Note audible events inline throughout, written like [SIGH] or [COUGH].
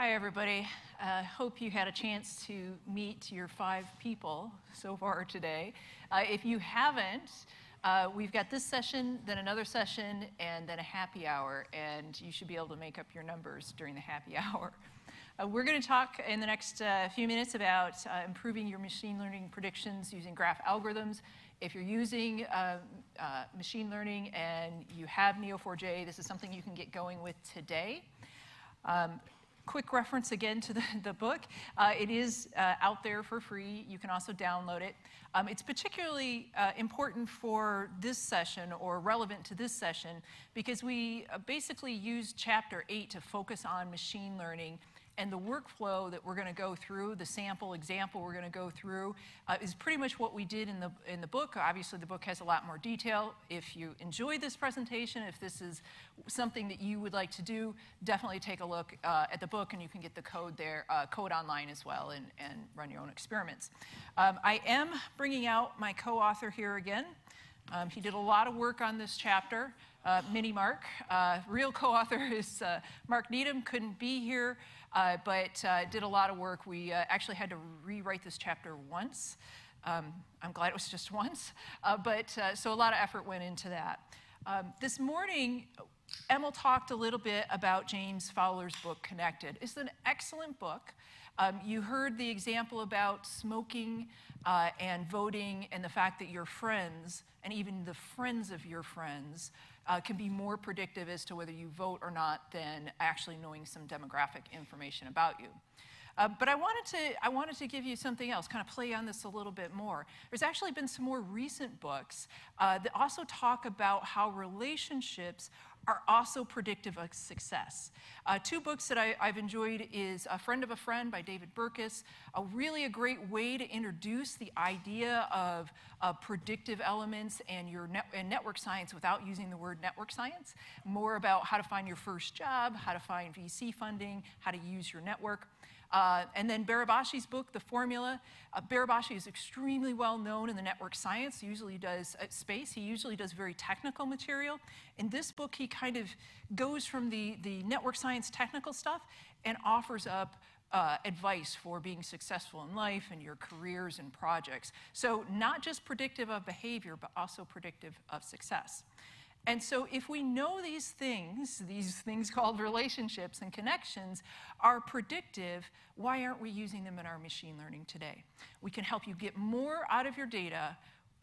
Hi, everybody. Uh, hope you had a chance to meet your five people so far today. Uh, if you haven't, uh, we've got this session, then another session, and then a happy hour, and you should be able to make up your numbers during the happy [LAUGHS] hour. Uh, we're going to talk in the next uh, few minutes about uh, improving your machine learning predictions using graph algorithms. If you're using machine learning and you have Neo4j, this is something you can get going with today. Um, quick reference again to the, the book. Uh, it is uh, out there for free. You can also download it. Um, it's particularly uh, important for this session or relevant to this session because we uh, basically use chapter 8 to focus on machine learning and the workflow that we're going to go through, the sample example we're going to go through, uh, is pretty much what we did in the, in the book. Obviously, the book has a lot more detail. If you enjoyed this presentation, if this is something that you would like to do, definitely take a look uh, at the book, and you can get the code there, uh, code online as well, and, and run your own experiments. Um, I am bringing out my co-author here again. Um, he did a lot of work on this chapter. Uh, Mini Mark. Uh, real co-author is uh, Mark Needham, couldn't be here uh, but uh, did a lot of work. We uh, actually had to rewrite this chapter once. Um, I'm glad it was just [LAUGHS] once, uh, but uh, so a lot of effort went into that. Um, this morning, Emil talked a little bit about James Fowler's book, Connected. It's an excellent book. Um, you heard the example about smoking uh, and voting and the fact that your friends, and even the friends of your friends, uh, can be more predictive as to whether you vote or not than actually knowing some demographic information about you. Uh, but I wanted, to, I wanted to give you something else, kind of play on this a little bit more. There's actually been some more recent books uh, that also talk about how relationships are also predictive of success. Uh, two books that I, have enjoyed is A Friend of a Friend by David Burkus, a really a great way to introduce the idea of uh, predictive elements and your net, and network science without using the word network science, more about how to find your first job, how to find VC funding, how to use your network. Uh, and then Barabási's book, The Formula. Uh, Barabási is extremely well known in the network science. He usually does uh, space. He usually does very technical material. In this book, he kind of goes from the, the network science technical stuff and offers up uh, advice for being successful in life and your careers and projects. So not just predictive of behavior, but also predictive of success. And so, if we know these things, these things called relationships and connections, are predictive, why aren't we using them in our machine learning today? We can help you get more out of your data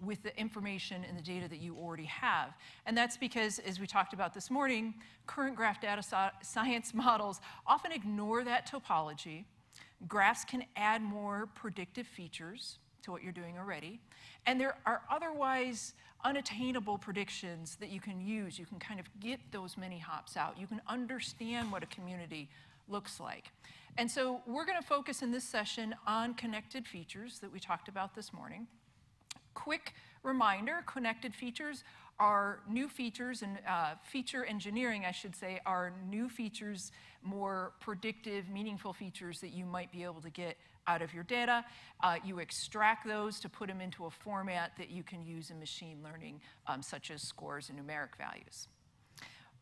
with the information and the data that you already have. And that's because, as we talked about this morning, current graph data science [LAUGHS] models often ignore that topology. Graphs can add more predictive features to what you're doing already. And there are otherwise unattainable predictions that you can use. You can kind of get those many hops out. You can understand what a community looks like. And so we're going to focus in this session on connected features that we talked about this morning. Quick reminder, connected features are new features and uh, feature engineering, I should say, are new features, more predictive, meaningful features that you might be able to get out of your data. Uh, you extract those to put them into a format that you can use in machine learning, um, such as scores and numeric values.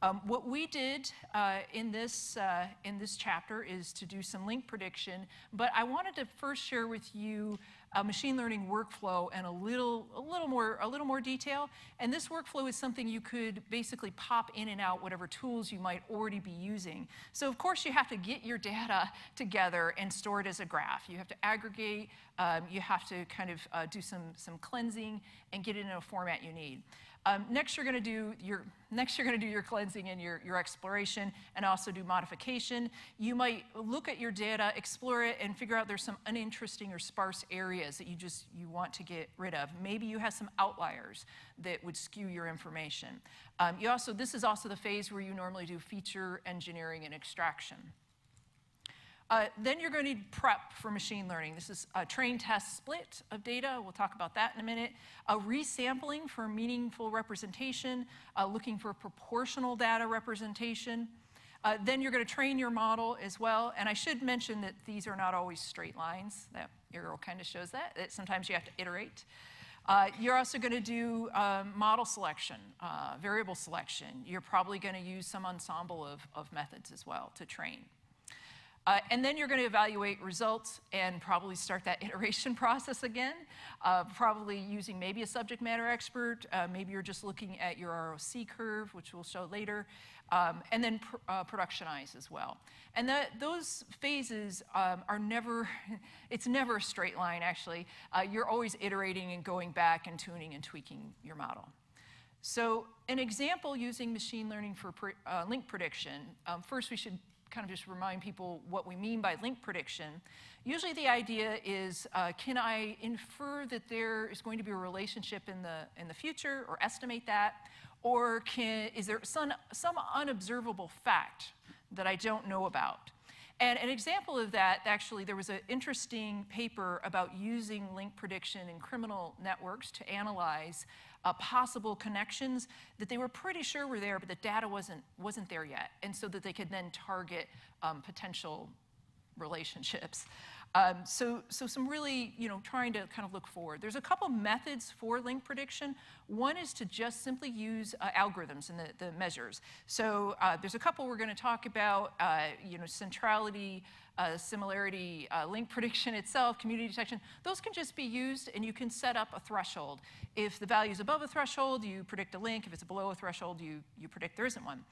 Um, what we did uh, in, this, uh, in this chapter is to do some link prediction, but I wanted to first share with you a machine learning workflow and a little, a, little more, a little more detail. And this workflow is something you could basically pop in and out whatever tools you might already be using. So of course you have to get your data together and store it as a graph. You have to aggregate, um, you have to kind of uh, do some, some cleansing and get it in a format you need. Um, next, you're going to do your next you're going to do your cleansing and your, your exploration, and also do modification. You might look at your data, explore it, and figure out there's some uninteresting or sparse areas that you just you want to get rid of. Maybe you have some outliers that would skew your information. Um, you also this is also the phase where you normally do feature engineering and extraction. Uh, then you're going to need prep for machine learning. This is a train test split of data. We'll talk about that in a minute. A resampling for meaningful representation, uh, looking for proportional data representation. Uh, then you're going to train your model as well. And I should mention that these are not always straight lines. That arrow kind of shows that, that sometimes you have to iterate. Uh, you're also going to do um, model selection, uh, variable selection. You're probably going to use some ensemble of, of methods as well to train. Uh, and then you're going to evaluate results and probably start that [LAUGHS] iteration process again, uh, probably using maybe a subject matter expert. Uh, maybe you're just looking at your ROC curve, which we'll show later, um, and then pr uh, productionize as well. And those phases um, are never, [LAUGHS] it's never a straight line actually. Uh, you're always iterating and going back and tuning and tweaking your model. So an example using machine learning for pre uh, link prediction, um, first we should kind of just remind people what we mean by link prediction. Usually the idea is, uh, can I infer that there is going to be a relationship in the, in the future or estimate that? Or can, is there some, some unobservable fact that I don't know about? And an example of that, actually, there was an interesting paper about using link prediction in criminal networks to analyze uh, possible connections that they were pretty sure were there, but the data wasn't, wasn't there yet, and so that they could then target um, potential relationships. Um, so, so some really, you know, trying to kind of look forward. There's a couple methods for link prediction. One is to just simply use uh, algorithms and the, the measures. So uh, there's a couple we're going to talk about, uh, you know, centrality, uh, similarity, uh, link prediction itself, community detection. Those can just be used and you can set up a threshold. If the value is above a threshold, you predict a link. If it's below a threshold, you, you predict there isn't one.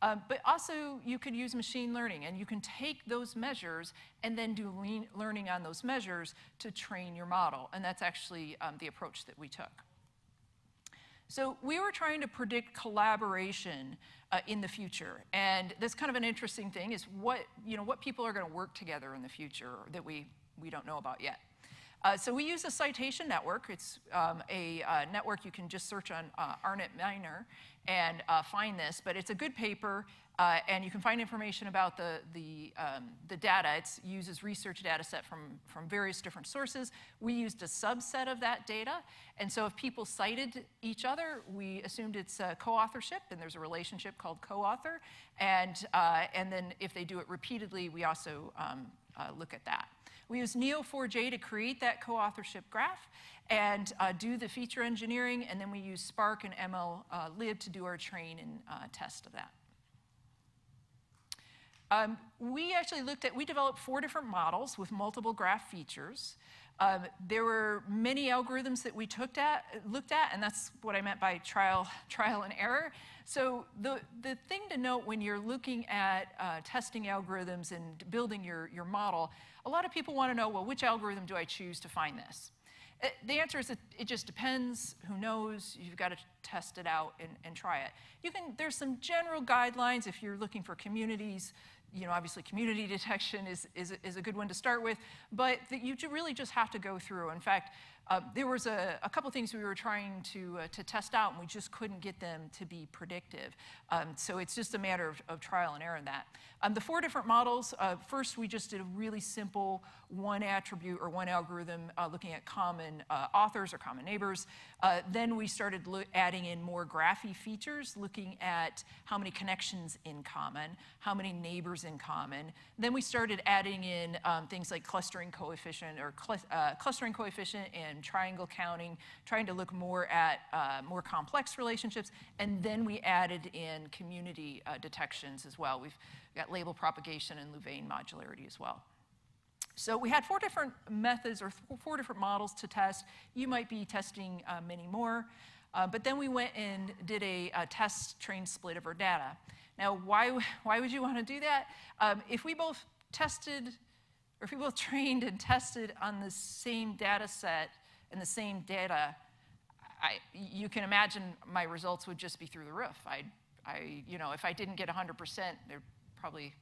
Um, but also, you could use machine learning, and you can take those measures and then do learning on those measures to train your model. And that's actually um, the approach that we took. So we were trying to predict collaboration uh, in the future. And that's kind of an interesting thing is what, you know, what people are going to work together in the future that we, we don't know about yet. Uh, so we use a citation network. It's um, a uh, network you can just search on uh, ArnetMiner and uh, find this, but it's a good paper, uh, and you can find information about the, the, um, the data. It uses research data set from, from various different sources. We used a subset of that data, and so if people cited each other, we assumed it's co-authorship, and there's a relationship called co-author, and, and then if they do it repeatedly, we also um, look at that. We use Neo4j to create that co-authorship graph and uh, do the feature engineering, and then we use Spark and ML uh, lib to do our train and uh, test of that. Um, we actually looked at, we developed four different models with multiple graph features. Um, there were many algorithms that we took at, looked at, and that's what I meant by trial, [LAUGHS] trial and error. So the, the thing to note when you're looking at uh, testing algorithms and building your, your model, a lot of people want to know, well, which algorithm do I choose to find this? It, uh, the answer is that it just depends. Who knows? You've got to test it out and, and try it. You can, there's some general guidelines if you're looking for communities. You know, obviously community detection is, is, is a good one to start with, but you really just have to go through. In fact, uh, there was a, a couple things we were trying to, uh, to test out, and we just couldn't get them to be predictive. Um, so it's just a matter of, of, trial and error in that. Um, the four different models, uh, first we just did a really simple one attribute or one algorithm uh, looking at common uh, authors or common neighbors. Then we started adding in more graphy features, looking at how many connections in common, how many neighbors in common. Then we started adding in um, things like clustering coefficient or cl clustering coefficient and and triangle counting, trying to look more at uh, more complex relationships. And then we added in community uh, detections as well. We've got label propagation and Louvain modularity as well. So we had four different methods or four different models to test. You might be testing uh, many more. Uh, but then we went and did a, a, test train split of our data. Now, why, why would you want to do that? Um, if we both tested, or if we both [LAUGHS] trained and tested on the same data set and the same data, I, you can imagine my results would just be through the roof. I, I, you know, if I didn't get 100%, there'd probably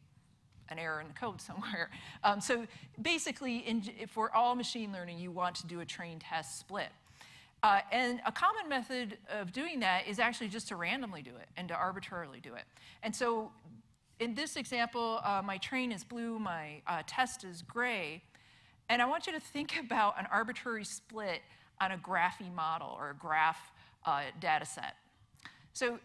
an error in the code [LAUGHS] somewhere. Um, so basically, in, for all machine learning, you want to do a train test split. Uh, and a common method of doing that is actually just to randomly do it and to arbitrarily do it. And so in this example, uh, my train is blue, my uh, test is gray. And I want you to think [LAUGHS] about an arbitrary split on a graphy model or a graph uh, data set. So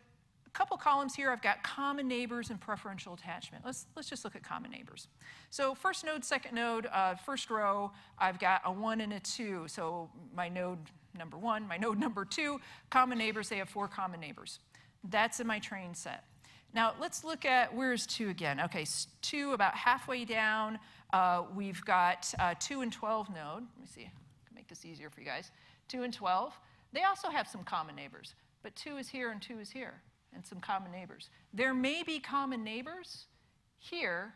a couple columns here, I've got common neighbors and preferential attachment. Let's, let's just look at common neighbors. So first node, second node, uh, first row, I've got a one and a two. So my node number one, my [LAUGHS] node number two, common neighbors, they have four common neighbors. That's in my train set. Now let's look at where's 2 again. Okay, 2 about halfway down. Uh, we've got uh, 2 and 12 node. Let me see, make this easier for you guys. 2 and 12. They also have some common neighbors, but 2 is here and 2 is here, and some common neighbors. There may be common neighbors here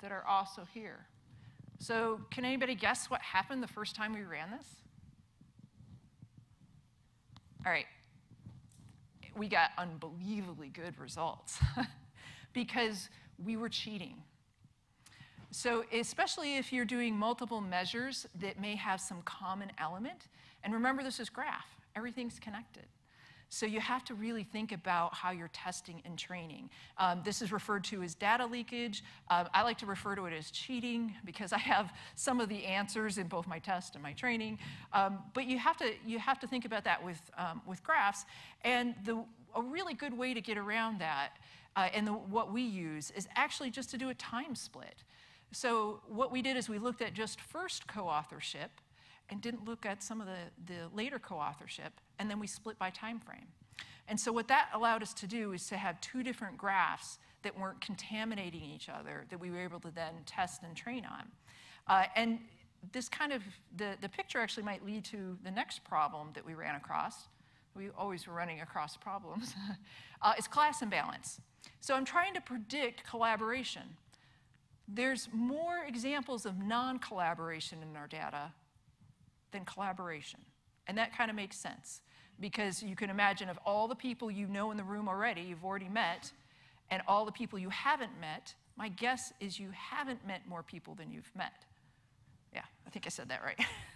that are also here. So can anybody guess what happened the first time we ran this? All right, we got unbelievably good results [LAUGHS] because we were cheating. So especially if you're doing multiple measures that may have some common element, and remember this is graph, everything's connected. So you have to really think about how you're testing and training. Um, this is referred to as data leakage. Uh, I like to refer to it as cheating because I have some of the answers in both my test and my training. Um, but you have to you have to think about that with um, with graphs. And the a really good way to get around that, uh, and the, what we use is actually just to do a time split. So what we did is we looked at just first co-authorship and didn't look at some of the, the later co-authorship, and then we split by time frame. And so what that allowed us to do is to have two different graphs that weren't contaminating each other that we were able to then test and train on. Uh, and this kind of, the, the picture actually might lead to the next problem that we ran across. We always were running across problems. [LAUGHS] uh, is class imbalance. So I'm trying to predict collaboration. There's more examples of non-collaboration in our data than collaboration. And that kind of makes sense because you can imagine of all the people you know in the room already, you've already met, and all the people you haven't met, my guess is you haven't met more people than you've met. Yeah, I think I said that right. [LAUGHS]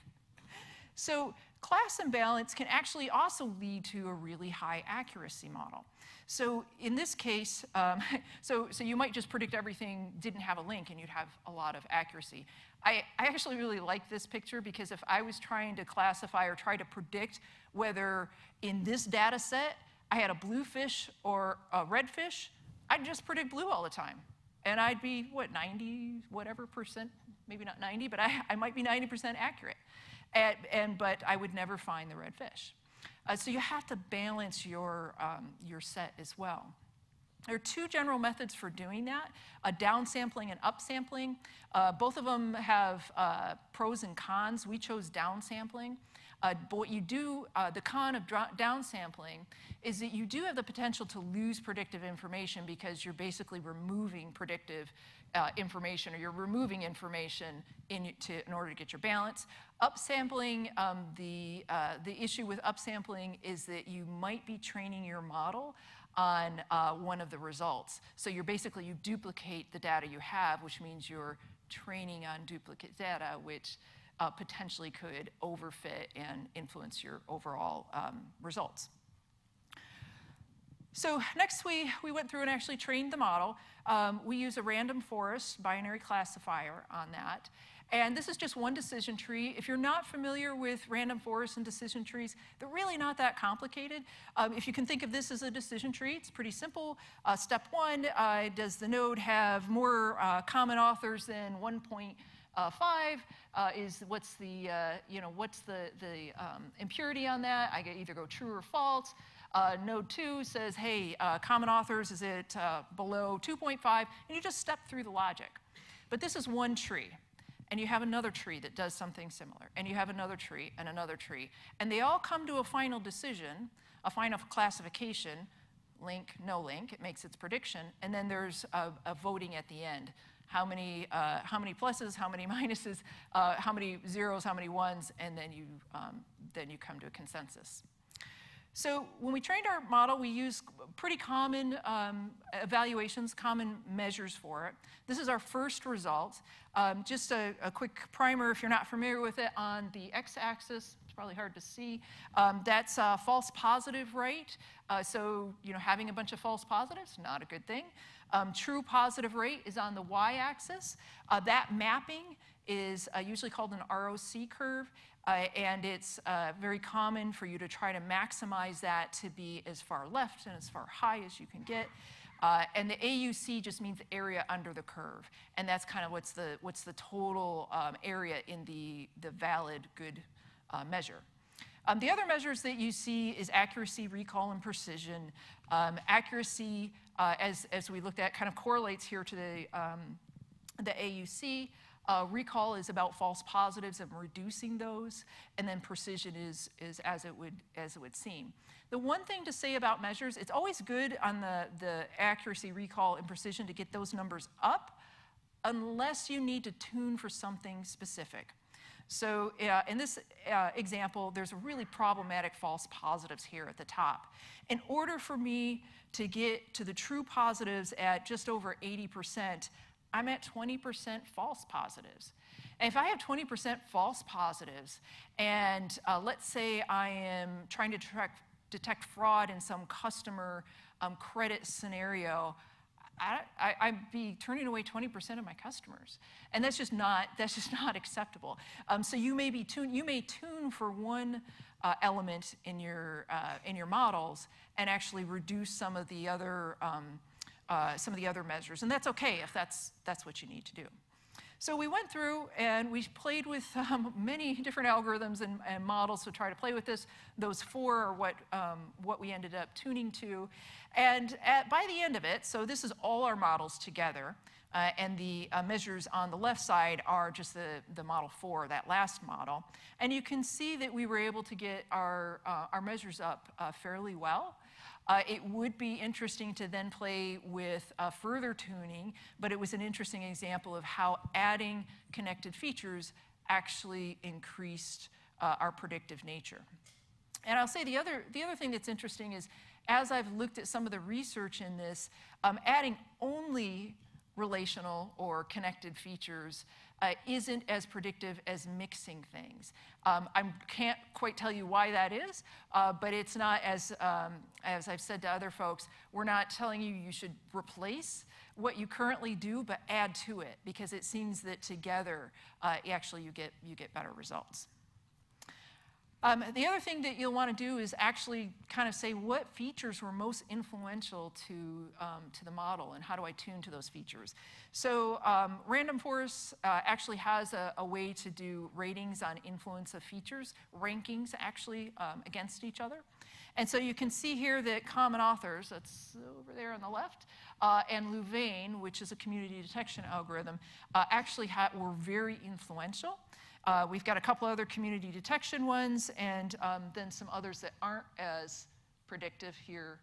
so class imbalance can actually also lead to a really high accuracy model. So in this case, um, [LAUGHS] so, so you might just predict everything didn't have a link and you'd have a lot of accuracy. I, I actually really like this picture because if I was trying to classify or try to predict whether in this data set I had a blue fish or a red fish, I'd just predict blue all the time. And I'd be, what, 90, whatever percent, maybe not 90, but I, I might be 90% accurate. And, and, but I would never find the red fish. Uh, so you have to balance your, um, your set as well. There are two general methods for doing that, uh, downsampling and upsampling. Uh, both of them have uh, pros and cons. We chose downsampling. Uh, but what you do, uh, the con of downsampling is that you do have the potential to lose predictive information because you're basically removing predictive uh, information or you're removing information in, to, in order to get your balance. Upsampling, um, the, uh, the issue with upsampling is that you might be training your model on uh, one of the results. So you're basically, you duplicate the data you have, which means you're training on duplicate data, which uh, potentially could overfit and influence your overall um, results. So next we, we went through and actually trained the model. Um, we use a random forest binary classifier on that. And this is just one decision tree. If you're not familiar with random forests and decision trees, they're really not that complicated. Um, if you can think of this as a decision tree, it's pretty simple. Uh, step one, uh, does the node have more uh, common authors than 1.5? Uh, is what's the, uh, you know, what's the, the um, impurity on that? I either go true or false. Uh, node 2 says, hey, uh, common authors, is it uh, below 2.5? And you just step through the logic. But this is one tree and you have another tree that does something similar, and you have another tree and another tree, and they all come to a final decision, a final classification, link, no link, it makes its prediction, and then there's a, a voting at the end. How many, uh, how many pluses, how many [LAUGHS] minuses, uh, how many zeros, how many ones, and then you, um, then you come to a consensus. So when we trained our model, we used pretty common um, evaluations, common measures for it. This is our first result. Um, just a, a, quick primer, if you're not familiar with it, on the x-axis, it's probably hard to see, um, that's a false positive rate. Uh, so, you know, having a bunch of false positives, not a good thing. Um, true positive rate is on the y-axis. Uh, that mapping is uh, usually called an ROC curve. Uh, and it's uh, very common for you to try to maximize that to be as far left and as far high as you can get. Uh, and the AUC just means area under the curve. And that's kind of what's the, what's the total um, area in the, the valid good uh, measure. Um, the other measures that you see is accuracy, recall, and precision. Um, accuracy uh, as, as we looked at, kind of correlates here to the, um, the AUC. Uh, recall is about false positives and reducing those, and then precision is, is as, it would, as it would seem. The one thing to say about measures, it's always good on the, the accuracy, recall, and precision to get those numbers up unless you need to tune for something specific. So uh, in this uh, example, there's a really problematic false positives here at the top. In order for me to get to the true positives at just over 80%, I'm at 20% false positives. And if I have 20% false positives, and uh, let's say I am trying to detect fraud in some customer um, credit scenario, I, would be turning away 20% of my customers. And that's just not, [LAUGHS] that's just not acceptable. Um, so you may, be tune, you may tune for one uh, element in your, uh, in your models and actually reduce some of the other, um, uh, some of the other measures. And that's okay if that's, that's what you need to do. So we went through and we played with [LAUGHS] um, many different algorithms and, and, models to try to play with this. Those four are what, um, what we ended up tuning to. And at, by the end of it, so this is all our models together, uh, and the uh, measures on the left side are just the, the model four, that last model. And you can see that we were able to get our, uh, our measures up uh, fairly well. Uh, it would be interesting to then play with uh, further tuning, but it was an interesting example of how adding connected features actually increased uh, our predictive nature. And I'll say the other, the other thing that's interesting is as I've looked at some of the research in this, um, adding only relational or connected features uh, isn't as predictive as mixing things. Um, I can't quite tell you why that is, uh, but it's not as, um, as I've said to other folks, we're not telling you you should replace what you currently do, but add to it because it seems that together, uh, actually you get, you get better results. Um, the other thing that you'll want to do is actually kind of say what features were most influential to, um, to the model and how do I tune to those features. So um, Random Forest uh, actually has a, a, way to do ratings on influence of features, rankings actually um, against each other. And so you can see here that common authors, that's over there on the left, uh, and Louvain, which is a community detection algorithm, uh, actually were very influential. Uh, we've got a couple other community detection ones, and um, then some others that aren't as predictive here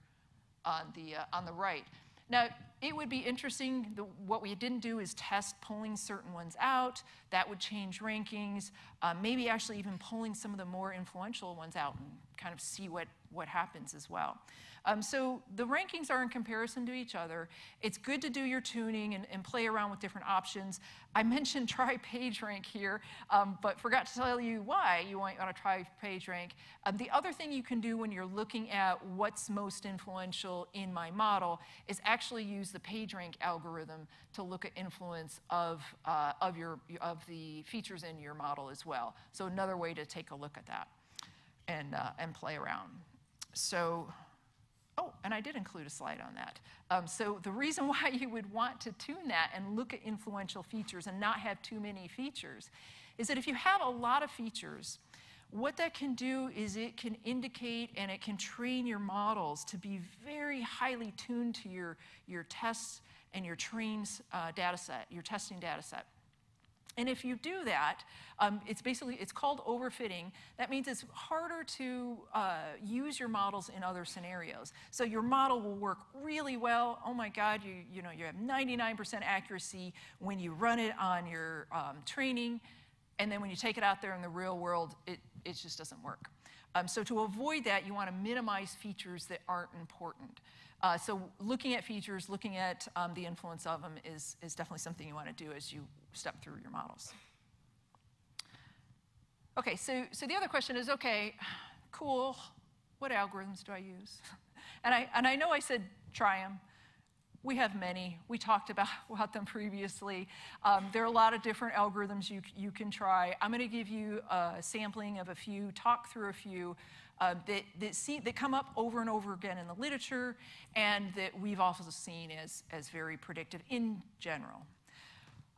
on the, uh, on the right. Now, it would be interesting, the, what we didn't do is test pulling certain ones out. That would change rankings. Uh, maybe actually even pulling some of the more influential ones out and kind of see what, what happens as well. Um, so the rankings are in comparison to each other. It's good to do your tuning and, and play around with different options. I [LAUGHS] mentioned try PageRank here, um, but forgot to tell you why you want, to try PageRank. Um, the other thing you can do when you're looking at what's most influential in my model is actually use the PageRank algorithm to look at influence of, uh, of, your, of the features in your model as well. So another way to take a look at that and, uh, and play around. So Oh, and I did include a slide on that. Um, so the reason [LAUGHS] why you would want to tune that and look at influential features and not have too many features is that if you have a lot of features, what that can do is it can indicate and it can train your models to be very highly tuned to your, your tests and your trains uh, data set, your testing data set. And if you do that, um, it's basically, it's called overfitting. That means it's harder to uh, use your models in other scenarios. So your model will work really well. Oh my God, you, you know, you have 99% accuracy when you run it on your um, training. And then when you take it out there in the real world, it, it just doesn't work. Um, so to avoid that, you want to minimize features that aren't important. Uh, so looking at features, looking at um, the influence of them is, is definitely something you want to do as you step through your models. Okay, so, so the other question is, okay, cool, what algorithms do I use? [LAUGHS] And I, and I know I said try them. We have many. We talked about, [LAUGHS] about them previously. Um, there are a lot of different algorithms you, you can try. I'm going to give you a sampling of a few, talk through a few uh, that, that, see, that come up over and over again in the literature and that we've also seen as, as very predictive in general.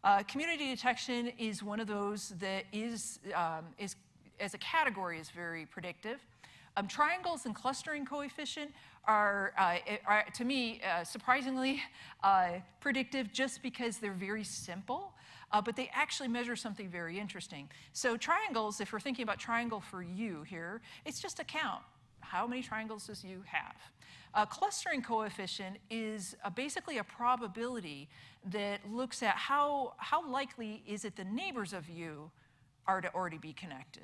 Uh, community detection is one of those that is, um, is, as a category, is very predictive. Um, triangles and clustering coefficient are, uh, are to me, uh, surprisingly [LAUGHS] uh, predictive just because they're very simple. Uh, but they actually measure something very interesting. So triangles, if we're thinking about triangle for you here, it's just a count. How many triangles does you have? A clustering coefficient is a, basically a probability that looks at how, how likely is it the neighbors of you are to already be connected.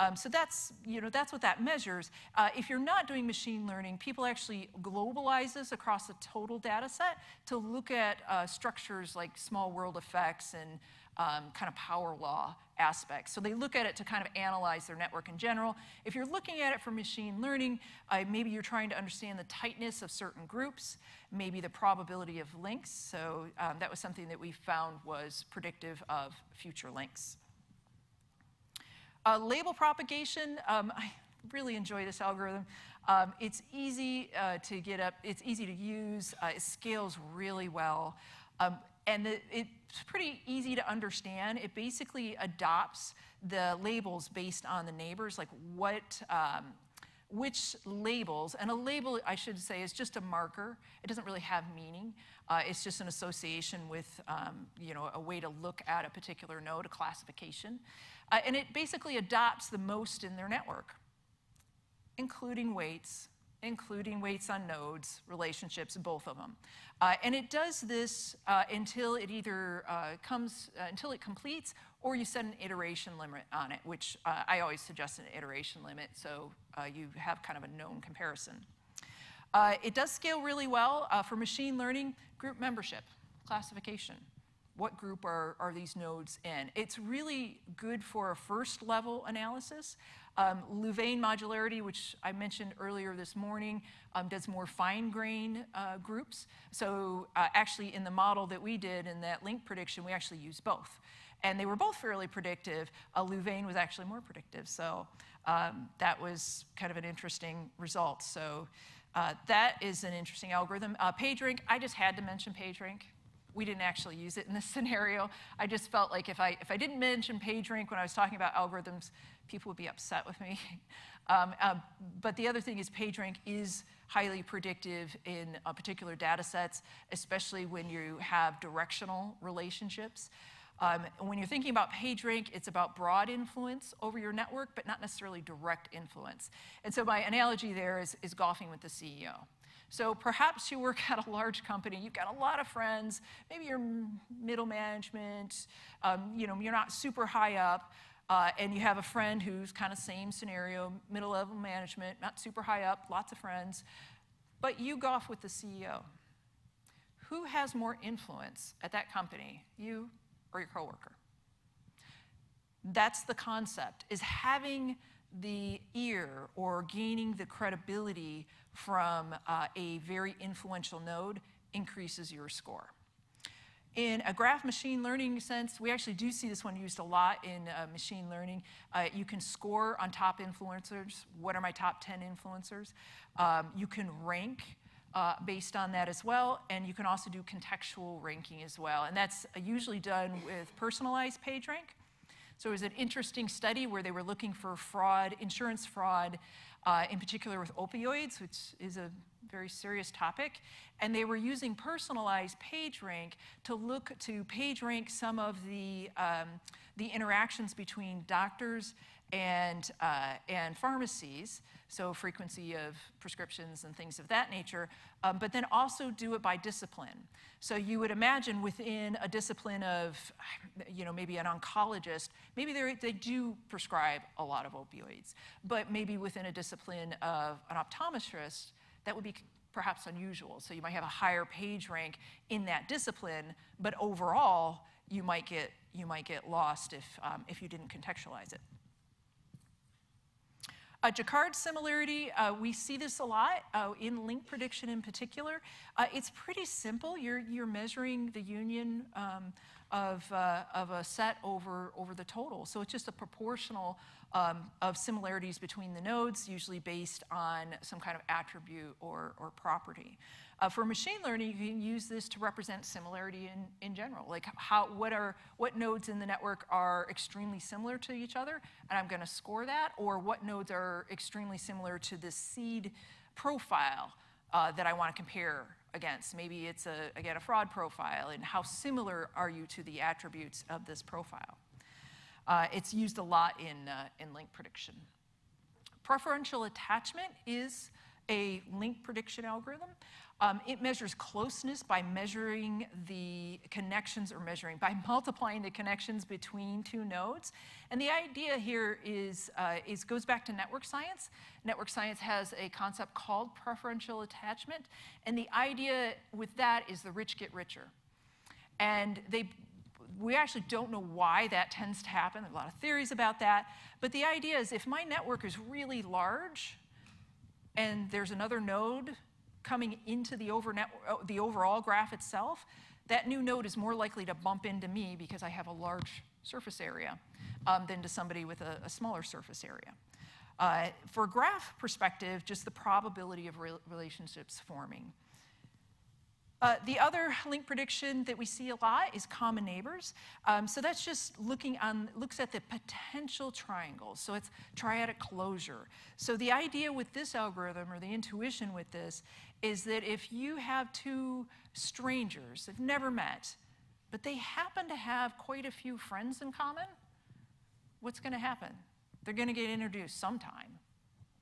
Um, so that's, you know, that's what that measures. Uh, if you're not doing machine learning, people actually globalize this across a total data set to look at uh, structures like small world effects and um, kind of power law aspects. So they look at it to kind of analyze their network in general. If you're looking at it for machine learning, uh, maybe you're trying to understand the tightness of certain groups, maybe the probability of links. So um, that was something that we found was predictive of future links. Uh, label propagation, um, [LAUGHS] I really enjoy this algorithm. Um, it's easy uh, to get up, it's easy to use, uh, it scales really well. Um, and the, it's pretty easy to understand. It basically adopts the labels based on the neighbors, like what, um, which labels, and a label, I should say, is just a marker. It doesn't really have meaning. Uh, it's just an association with, um, you know, a way to look at a particular node, a classification. Uh, and it basically adopts the most in their network, including weights, including weights on nodes, relationships, both of them. Uh, and it does this uh, until it either uh, comes, uh, until it completes, or you set an iteration limit on it, which uh, I always suggest an iteration limit so you have kind of a known comparison. it does scale really well for machine learning, group membership, classification what group are, are these nodes in. It's really good for a first level analysis. Um, Louvain modularity, which I mentioned earlier this morning, um, does more fine grain uh, groups. So uh, actually in the model that we did in that link prediction, we actually used both. And they were both fairly predictive. Uh, Louvain was actually more predictive. So um, that was kind of an interesting result. So uh, that is an interesting algorithm. Uh, PageRank, I just had to mention PageRank we didn't actually use it in this [LAUGHS] scenario. I just felt like if I, if I didn't mention PageRank when I was talking about algorithms, people would be upset with me. [LAUGHS] Um, uh, but the other thing is PageRank is highly predictive in uh, particular data sets, especially when you have directional relationships. Um, when you're thinking about PageRank, it's about broad influence over your network, but not necessarily direct influence. And so my analogy there is, is golfing with the CEO. So perhaps you work [LAUGHS] at a large company, you've got a lot of friends, maybe you're middle management, um, you know, you're not super high up, uh, and you have a friend who's kind of same scenario, middle level management, not super high up, lots of friends, but you golf with the CEO. Who has more influence at that company, you or your coworker? That's the concept, is having the ear or gaining the credibility from uh, a very influential node increases your score. In a graph machine learning sense, we actually do see this one used a lot in uh, machine learning. Uh, you can score on top influencers. What are my top 10 influencers? Um, you can rank uh, based on that as well, and you can also do contextual ranking as well. And that's usually done with personalized PageRank. So it was an interesting study where they were looking for fraud, insurance fraud, uh, in particular with opioids, which is a very serious topic. And they were using personalized PageRank to look to PageRank some of the, um, the interactions between doctors and, uh, and pharmacies, so frequency of prescriptions and things of that nature, um, but then also do it by discipline. So you would imagine within a discipline of, you know, maybe an oncologist, maybe they do prescribe a lot of opioids, but maybe within a discipline of an optometrist, that would be perhaps unusual. So you might have a higher page rank in that discipline, but overall, you might get, you might get lost if, um, if you didn't contextualize it. Uh, Jaccard similarity, uh, we see this a lot uh, in link prediction in particular. Uh, it's pretty simple. You're, you're measuring the union um, of, uh, of a set over, over the total. So it's just a proportional um, of similarities between the nodes, usually based on some kind of attribute or, or property. Uh, for machine learning, you can use this to represent similarity in, in general, like how, what, are, what nodes in the network are extremely similar to each other, and I'm gonna score that, or what nodes are extremely similar to this seed profile uh, that I wanna compare against. Maybe it's, a, again, a fraud profile, and how similar are you to the attributes of this profile? Uh, it's used a lot in, uh, in link prediction. Preferential attachment is a link prediction algorithm. Um, it measures closeness by measuring the connections, or measuring, by [LAUGHS] multiplying the connections between two nodes. And the idea here is, uh, is goes back to network science. Network science has a concept called preferential attachment. And the idea with that is the rich get richer. And they, we actually don't know why that tends to happen. There are a lot of theories about that. But the idea is if my network is really large and there's another node coming into the, over uh, the overall graph itself, that new node is more likely to bump into me because I have a large surface area um, than to somebody with a, a smaller surface area. Uh, for graph perspective, just the probability of re relationships forming. Uh, the other link prediction that we see a lot is common neighbors. Um, so that's just looking on, looks at the potential triangles. So it's triadic closure. So the idea with this algorithm or the intuition with this is that if you have two strangers that have never met, but they happen to have quite a few friends in common, what's going to happen? They're going to get introduced sometime.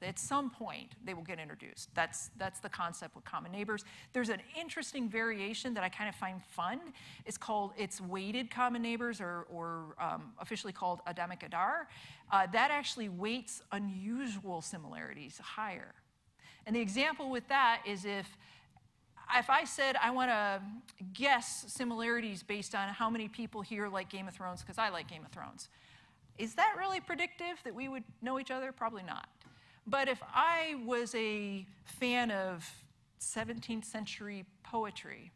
At some point, they will get introduced. That's, that's the concept with common neighbors. There's an interesting variation that I kind of find fun. It's called, it's weighted common neighbors, or, or um, officially called Adamic Adar. Uh, that actually weights unusual similarities higher. And the example with that is if, if I said I want to guess similarities based on how many people here like Game of Thrones, because I like Game of Thrones, is that really predictive that we would know each other? Probably not. But if I was a fan of 17th century poetry,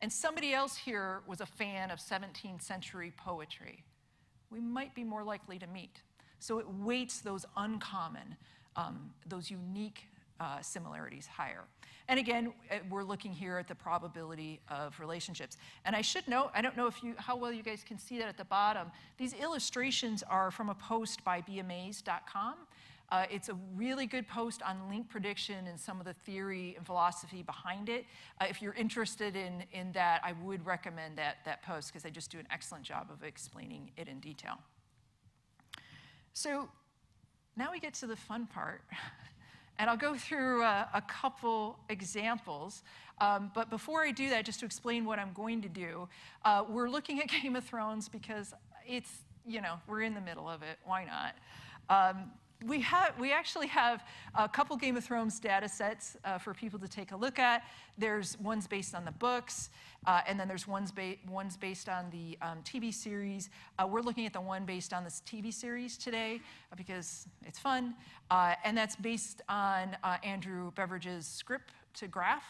and somebody else here was a fan of 17th century poetry, we might be more likely to meet. So it weights those uncommon, um, those unique uh, similarities higher. And again, uh, we're looking here at the probability of relationships. And I should note, I don't know if you, how well you guys can see that at the bottom, these illustrations are from a post by beamazed.com. Uh, it's a really good post on link prediction and some of the theory and philosophy behind it. Uh, if you're interested in, in that, I would recommend that, that post because they just do an excellent job of explaining it in detail. So now we get to the fun part. [LAUGHS] And I'll go through a, a couple examples. Um, but before I do that, just to explain what I'm going to do, uh, we're looking at [LAUGHS] Game of Thrones because it's, you know, we're in the middle of it. Why not? Um, we, have, we actually have a couple Game of Thrones data sets uh, for people to take a look at. There's ones based on the books, uh, and then there's ones, ba ones based on the um, TV series. Uh, we're looking at the one based on this TV series today uh, because it's fun, uh, and that's based on uh, Andrew Beveridge's script to graph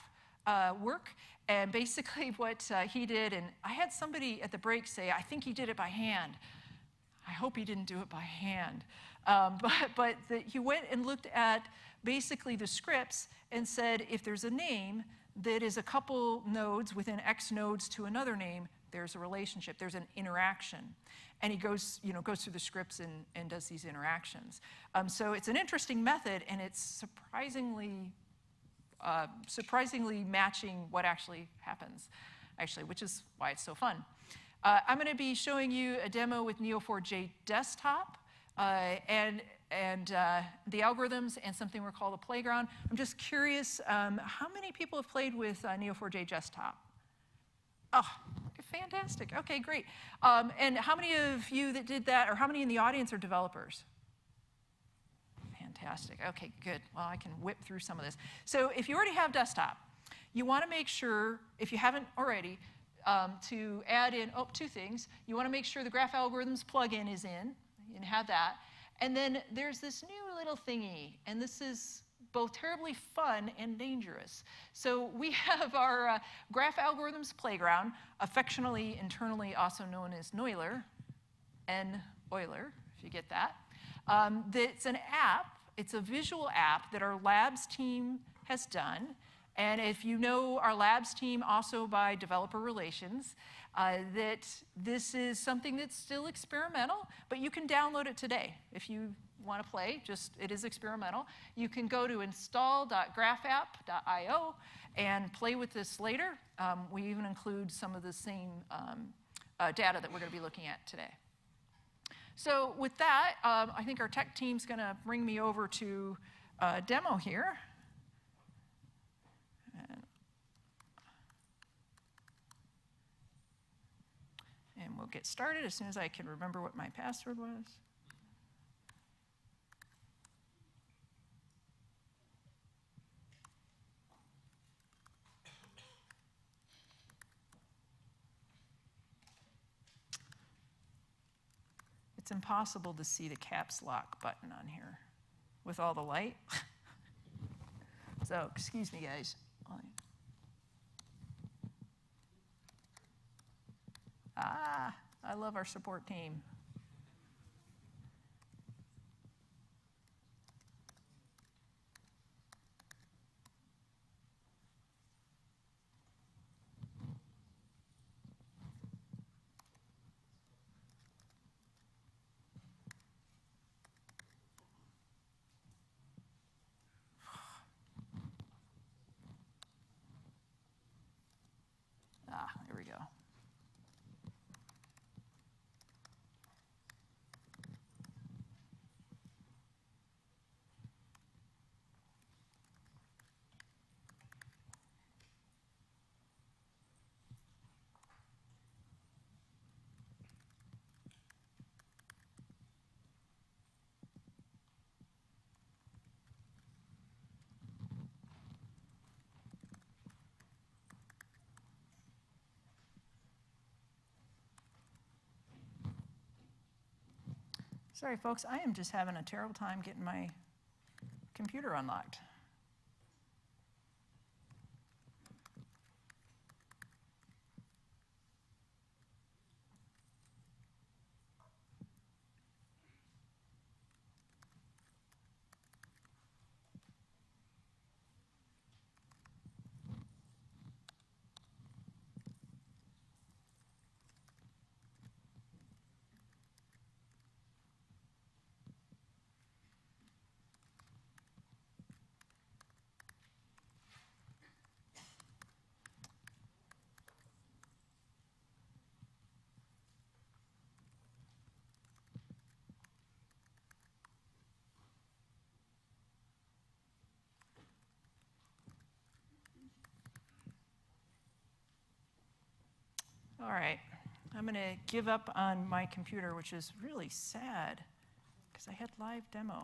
work. And basically, [LAUGHS] what he did, and I had somebody at the break say, I think he did it by hand. I hope he didn't do it by hand. Um, [LAUGHS] but but the, he went and looked at basically the scripts and said if there's a name that is a couple nodes within X nodes to another name, there's a relationship, there's an interaction. And he goes, you know, goes through the scripts and, and does these interactions. Um, so it's an interesting method, and it's surprisingly, uh, surprisingly matching what actually happens, actually, which is why it's so fun. Uh, I'm going to be showing you a demo with Neo4j Desktop uh, and, and uh, the algorithms and something we're called a playground. I'm just curious, um, how many people have played with uh, Neo4j Desktop? Oh, fantastic. Okay, great. Um, and how many of you that did that, or how many in the audience are developers? Fantastic. Okay, good. Well, I can whip through some of this. So if you already have desktop, you want to make sure, if you haven't already, um, to add in, oh, two things. You want to make sure the graph algorithms plugin is in, and have that. And then there's this new little thingy, and this is both terribly fun and dangerous. So we [LAUGHS] have our uh, graph algorithms playground, affectionately internally also known as Neuler, N Euler, if you get that. Um, it's an app, it's a visual app that our labs team has done. And if you know our labs team also by developer relations, uh, that this is something that's still experimental, but you can download it today if you want to play. Just it is experimental. You can go to install.graphapp.io and play with this later. Um, we even include some of the same um, uh, data that we're going to be looking at today. So with that, um, I think our tech team's going to bring me over to a demo here. And, and we'll get started as soon as I can remember what my password was. It's impossible to see the caps lock button on here with all the light. [LAUGHS] so, excuse me, guys. Ah, I love our support team. Sorry, folks, I am just having a terrible time getting my computer unlocked. All right, I'm going to give up on my computer, which is really sad because I had live demo.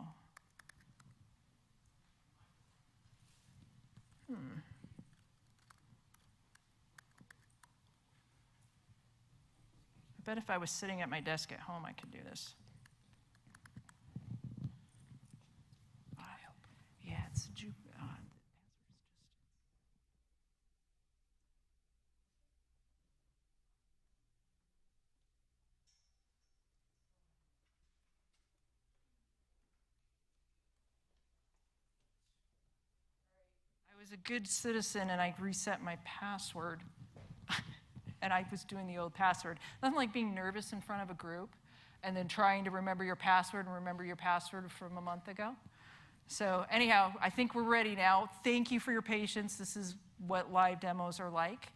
Hmm. I bet if I was sitting at my desk at home, I could do this. Yeah, it's Jupiter. was a good citizen and I reset my password. [LAUGHS] and I was doing the old password. Nothing like being nervous in front of a group and then trying to remember your password and remember your password from a month ago. So, anyhow, I think we're ready now. Thank you for your patience. This is what live demos are like.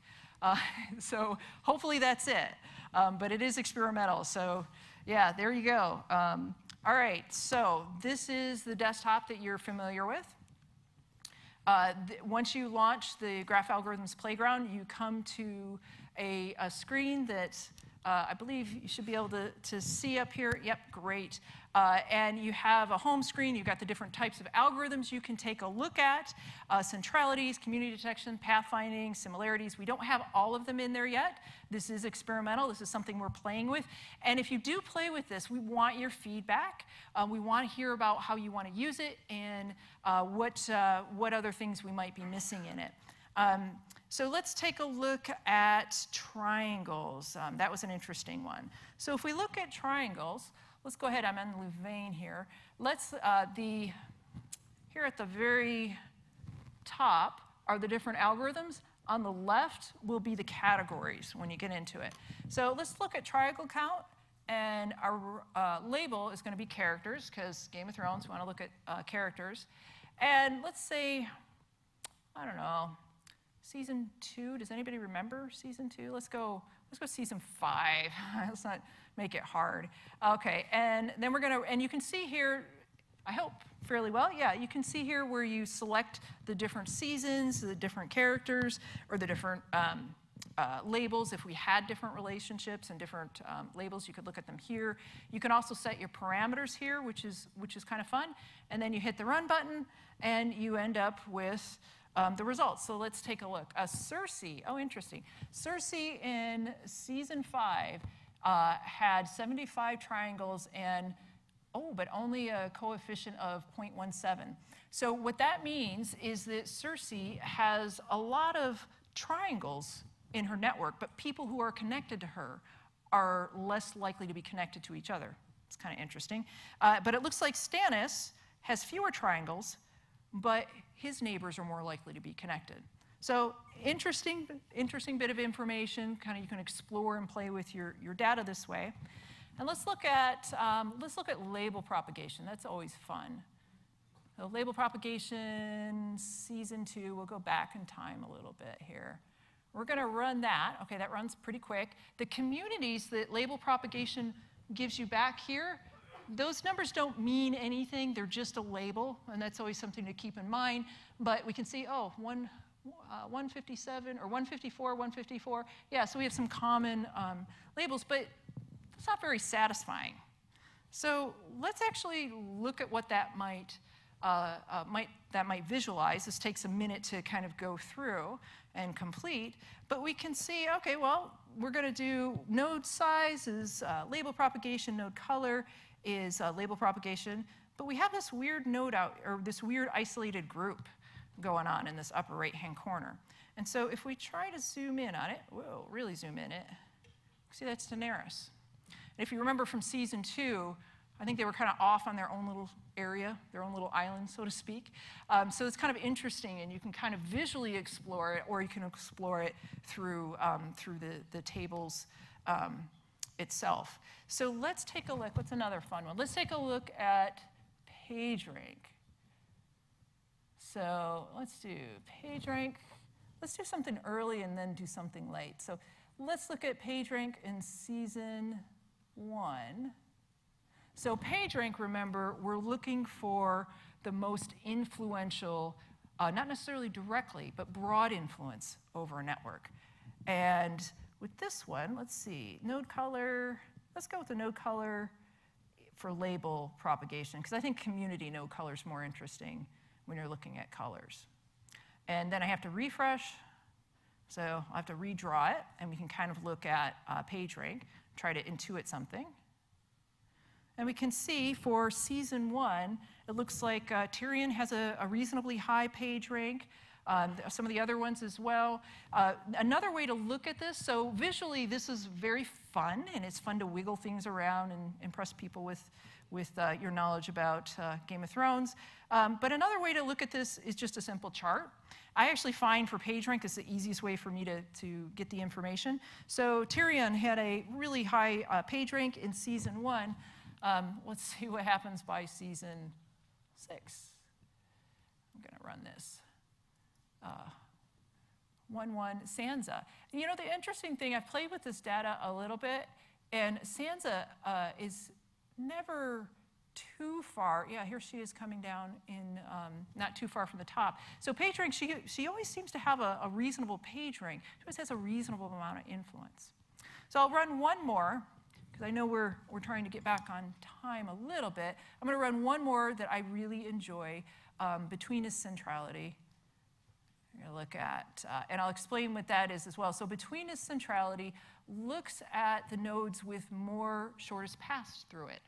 Uh, [LAUGHS] so, hopefully, that's it. Um, but it is experimental. So, yeah, there you go. Um, all right, so this is the desktop that you're familiar with. Uh, once you launch the Graph Algorithms Playground, you come to a, a screen that uh, I believe you should be able to, to see up here. Yep, great. Uh, and you have a home screen. You've got the different types of algorithms you can take a look at, uh, centralities, community detection, pathfinding, similarities. We don't have all of them in there yet. This is experimental. This is something we're playing with. And if you do play with this, we want your feedback. Uh, we want to hear about how you want to use it and uh, what, uh, what other things we might be missing in it. Um, so let's take a look at triangles. Um, that was an interesting one. So if we look at triangles, let's go ahead, I'm in Louvain here. Let's, uh, the, here at the very top are the different algorithms. On the left will be the categories when you get into it. So let's look at triangle count. And our uh, label is going to be characters, because Game of Thrones, we want to look at uh, characters. And let's say, I don't know, season two. Does anybody remember season two? Let's go. Let's go season five. [LAUGHS] let's not make it hard. Okay, and then we're gonna. And you can see here. I hope fairly well. Yeah, you can see here where you select the different seasons, the different characters, or the different um, uh, labels. If we had different relationships and different um, labels, you could look at them here. You can also set your parameters here, which is which is kind of fun. And then you hit the run button, and you end up with um, the results. So let's take a look. Uh, Cersei, oh, interesting. Cersei in season five uh, had 75 triangles and, oh, but only a coefficient of 0.17. So what that means is that Cersei has a lot of triangles in her network, but people who are connected to her are less likely to be connected to each other. It's kind of interesting. Uh, but it looks like Stannis has fewer triangles, but his neighbors are more likely to be connected. So interesting, interesting bit of information, kind of you can explore and play with your, your data this way. And let's look at, um, let's look at label propagation. That's always fun. So label propagation, season two, we'll go back in time a little bit here. We're gonna run that. Okay, that runs pretty quick. The communities that label propagation gives you back here those numbers don't mean anything, they're just a label, and that's always something to keep in mind. But we can see, oh, one, uh, 157 or 154, 154. Yeah, so we have some common um, labels, but it's not very satisfying. So let's actually look at what that might, uh, uh, might, that might visualize. This takes a minute to kind of go through and complete, but we can see, okay, well, we're going to do node sizes, uh, label propagation, node color, is uh, label propagation. But we have this weird node out, or this weird isolated group going on in this upper right-hand corner. And so if we try to zoom in on it, whoa, really zoom in it, see that's Daenerys. And if you remember from season two, I think they were kind of off on their own little area, their own little island, so to speak. Um, so it's kind of interesting, and you can kind of visually explore it, or you can explore it through, um, through the, the tables um, itself. So let's take a look. What's another fun one? Let's take a look at PageRank. So let's do PageRank. Let's do something early and then do something late. So let's look at PageRank in season one. So PageRank, remember, we're looking for the most influential, uh, not necessarily directly, but broad influence over a network. And with this one, let's see, node color, let's go with the node color for label propagation, because I think community node color is more interesting when you're looking at colors. And then I have to refresh, so I have to redraw it, and we can kind of look at uh, PageRank, try to intuit something. And we can see for season one, it looks like uh, Tyrion has a, a reasonably high PageRank um, some of the other ones as well. Uh, another way to look at this, so visually this is very fun, and it's fun to wiggle things around and impress people with, with uh, your knowledge about uh, Game of Thrones. Um, but another way to look at this is just a simple chart. I actually find for PageRank is the easiest way for me to, to get the information. So Tyrion had a really high uh, PageRank in season one. Um, let's [LAUGHS] see what happens by season six. I'm going to run this uh, 1 1 Sansa. You know, the interesting thing, I've played with this data a little bit, and Sansa uh, is never too far. Yeah, here she is coming down in um, not too far from the top. So PageRank, she, she always seems to have a, a reasonable PageRank. She always has a reasonable amount of influence. So I'll run one more, because I know we're, we're trying to get back on time a little bit. I'm going to run one more that I really enjoy, um, Betweenness centrality going to look at, uh, and I'll explain what that is as well. So betweenness centrality looks at the nodes with more shortest paths through it.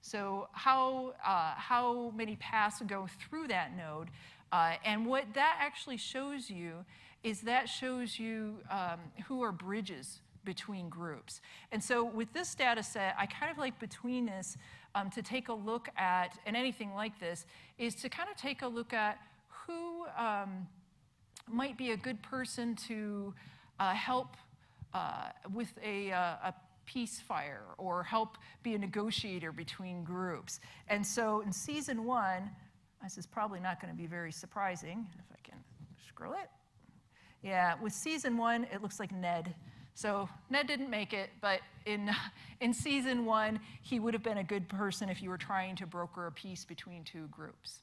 So how, uh, how many paths go through that node. Uh, and what that actually shows you is that shows you um, who are bridges between groups. And so with this data set, I kind of like betweenness um, to take a look at, and anything like this, is to kind of take a look at who um, might be a good person to uh, help uh, with a, uh, a peace fire or help be a negotiator between groups. And so in season one, this is probably not going to be very surprising if I can scroll it. Yeah, with season one, it looks like Ned. So Ned didn't make it, but in, [LAUGHS] in season one, he would have been a good person if you were trying to broker a peace between two groups.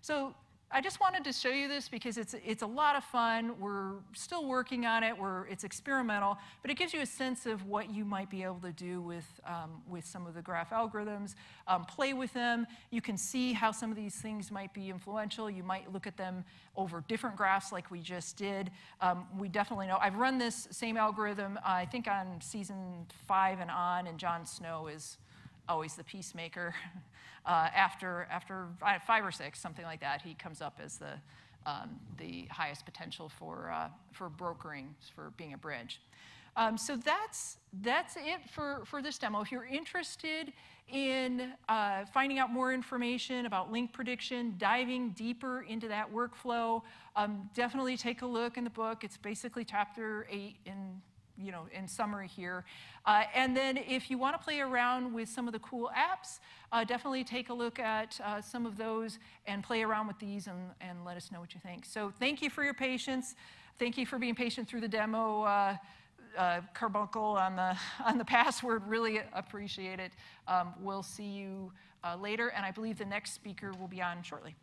So I just wanted to show you this because it's, it's a lot of fun. We're still working on it. We're, it's experimental, but it gives you a sense of what you might be able to do with, um, with some of the graph algorithms. Um, play with them. You can see how some of these things might be influential. You might look at them over different graphs like we just did. Um, we definitely know. I've run this same algorithm, uh, I think on season five and on, and Jon Snow is always the peacemaker. [LAUGHS] Uh, after, after five or six, something like that, he comes up as the, um, the highest potential for, uh, for brokering, for being a bridge. Um, so that's, that's it for, for this demo. If you're interested in uh, finding out more information about link prediction, diving deeper into that workflow, um, definitely take a look in the book. It's basically chapter eight in you know, in summary here. Uh, and then if you want to play around with some of the cool apps, uh, definitely take a look at uh, some of those and play around with these and, and let us know what you think. So thank you for your patience. Thank you for being patient through the demo. Uh, uh, carbuncle on the, [LAUGHS] on the password, really appreciate it. Um, we'll see you uh, later, and I believe the next speaker will be on shortly.